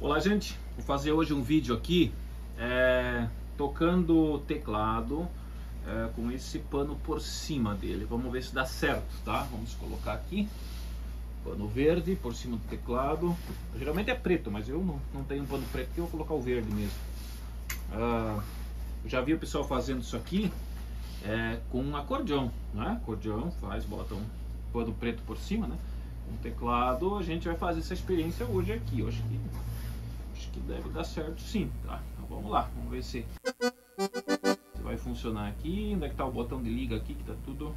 Olá gente, vou fazer hoje um vídeo aqui é, tocando teclado é, com esse pano por cima dele. Vamos ver se dá certo, tá? Vamos colocar aqui pano verde por cima do teclado. Geralmente é preto, mas eu não, não tenho um pano preto, que eu vou colocar o verde mesmo. Ah, eu já vi o pessoal fazendo isso aqui é, com um acordeão, né? Acordeão faz, bota um pano preto por cima, né? Um teclado, a gente vai fazer essa experiência hoje aqui. Que acho que deve dar certo sim, tá? Então vamos lá, vamos ver se vai funcionar aqui. Onde é que tá o botão de liga aqui que tá tudo